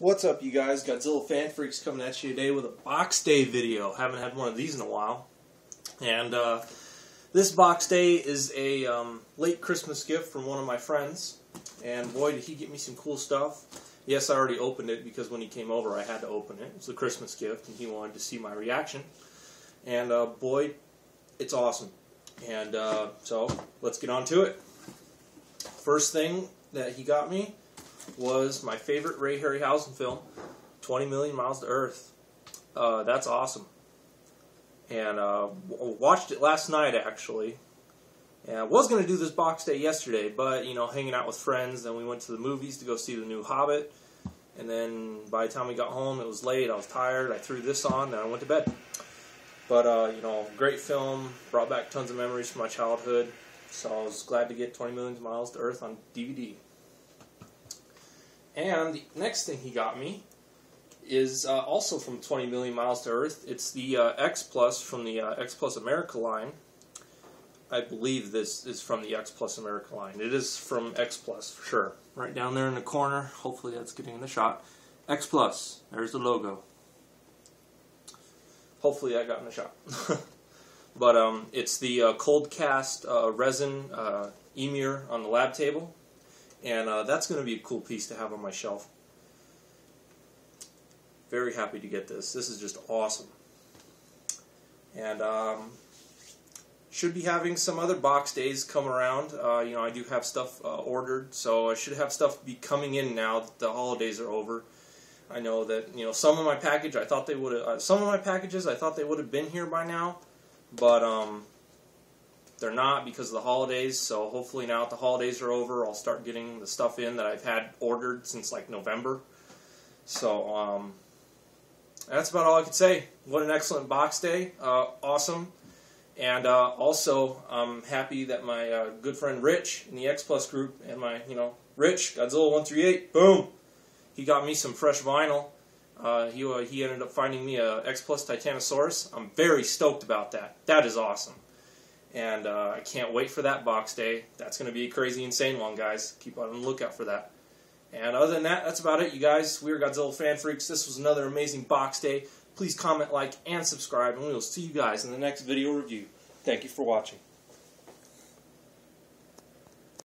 What's up, you guys? Godzilla Fan Freaks coming at you today with a box day video. Haven't had one of these in a while. And uh, this box day is a um, late Christmas gift from one of my friends. And boy, did he get me some cool stuff. Yes, I already opened it because when he came over, I had to open it. It was a Christmas gift, and he wanted to see my reaction. And uh, boy, it's awesome. And uh, so, let's get on to it. First thing that he got me was my favorite Ray Harryhausen film, 20 Million Miles to Earth. Uh, that's awesome. And uh, watched it last night, actually. And I was going to do this box day yesterday, but, you know, hanging out with friends, then we went to the movies to go see the new Hobbit. And then by the time we got home, it was late. I was tired. I threw this on, and I went to bed. But, uh, you know, great film. Brought back tons of memories from my childhood. So I was glad to get 20 Million Miles to Earth on DVD. And the next thing he got me is uh, also from 20 Million Miles to Earth. It's the uh, X Plus from the uh, X Plus America line. I believe this is from the X Plus America line. It is from X Plus for sure. Right down there in the corner. Hopefully that's getting in the shot. X Plus. There's the logo. Hopefully I got in the shot. but um, it's the uh, cold cast uh, resin uh, Ymir on the lab table. And uh, that's going to be a cool piece to have on my shelf. Very happy to get this. This is just awesome. And um, should be having some other box days come around. Uh, you know, I do have stuff uh, ordered, so I should have stuff be coming in now that the holidays are over. I know that you know some of my package I thought they would have uh, some of my packages I thought they would have been here by now, but um, they're not because of the holidays, so hopefully now that the holidays are over, I'll start getting the stuff in that I've had ordered since like November. So um, that's about all I could say. What an excellent box day! Uh, awesome. And uh, also, I'm happy that my uh, good friend Rich in the X Plus group and my, you know, Rich, Godzilla138, boom! He got me some fresh vinyl. Uh, he, uh, he ended up finding me a X Plus Titanosaurus. I'm very stoked about that. That is awesome and uh, I can't wait for that box day. That's going to be a crazy, insane one, guys. Keep on the lookout for that. And other than that, that's about it, you guys. We are Godzilla Fan Freaks. This was another amazing box day. Please comment, like, and subscribe, and we will see you guys in the next video review. Thank you for watching.